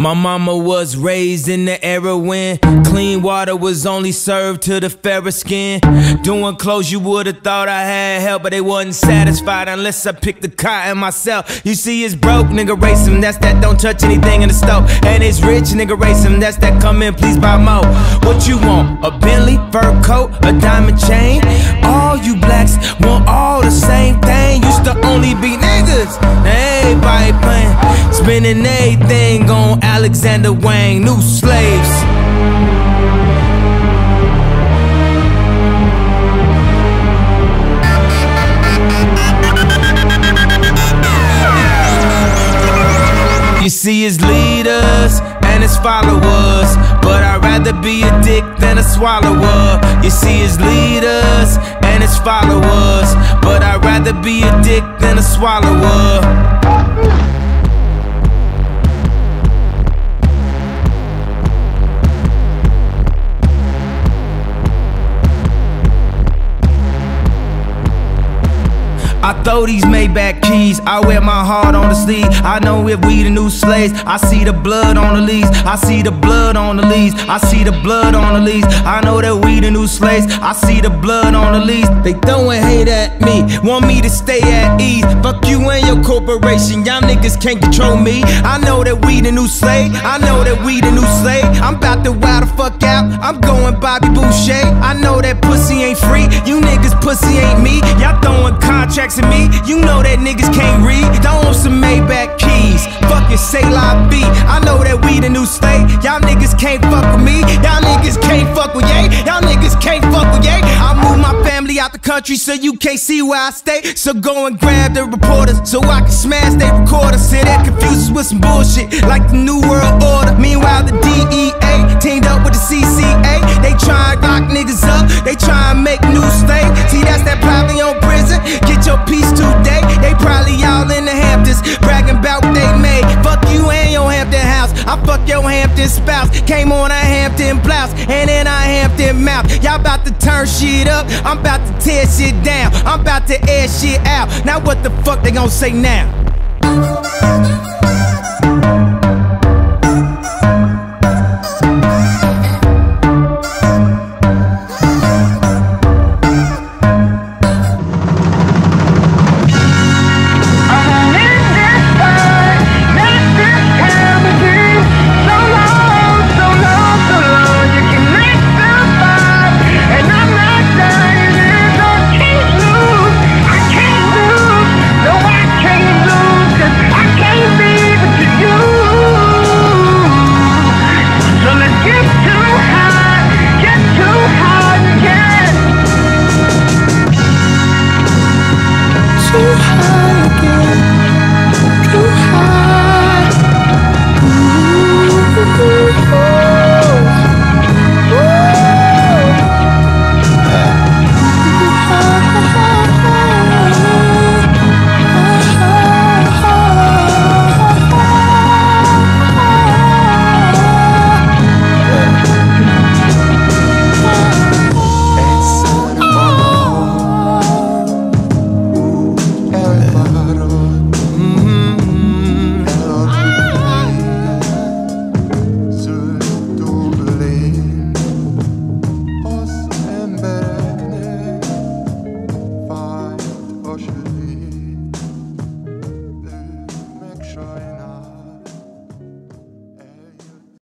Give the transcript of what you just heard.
My mama was raised in the era when clean water was only served to the fairer skin. Doing clothes you would've thought I had help, but they wasn't satisfied unless I picked the cotton myself. You see, it's broke, nigga, race him. That's that don't touch anything in the stove. And it's rich, nigga, race him. That's that come in, please buy more. What you want? A Bentley, fur coat, a diamond chain? Now everybody playing, spending everything on Alexander Wang, new slaves. You see his leaders and his followers, but I'd rather be a dick than a swallower. You see his leaders and his followers, rather be a dick than a swallower. I throw these Maybach keys, I wear my heart on the sleeve. I know if we the new slaves, I see the blood on the leaves. I see the blood on the leaves. I see the blood on the leaves. I know that we the new slaves, I see the blood on the leaves. They throwing hate at me, want me to stay at ease. Fuck you and your corporation, y'all niggas can't control me. I know that we the new slave, I know that we the new slave. I'm about to wild the fuck out, I'm going Bobby Boucher. I know that pussy ain't free, you niggas pussy ain't me. Y'all contracts at me, you know that niggas can't read. Don't want some Maybach keys, Fuck fucking say la B. I know that we the new state, y'all niggas can't fuck with me. Y'all niggas can't fuck with yay, y'all niggas can't fuck with yay. I move my family out the country so you can't see where I stay. So go and grab the reporters so I can smash they recorders. Sit there confused with some bullshit like the New World Order. Meanwhile, the DEA Came on a Hampton blouse and then a Hampton mouth. Y'all about to turn shit up. I'm about to tear shit down. I'm about to air shit out. Now what the fuck they gonna say now?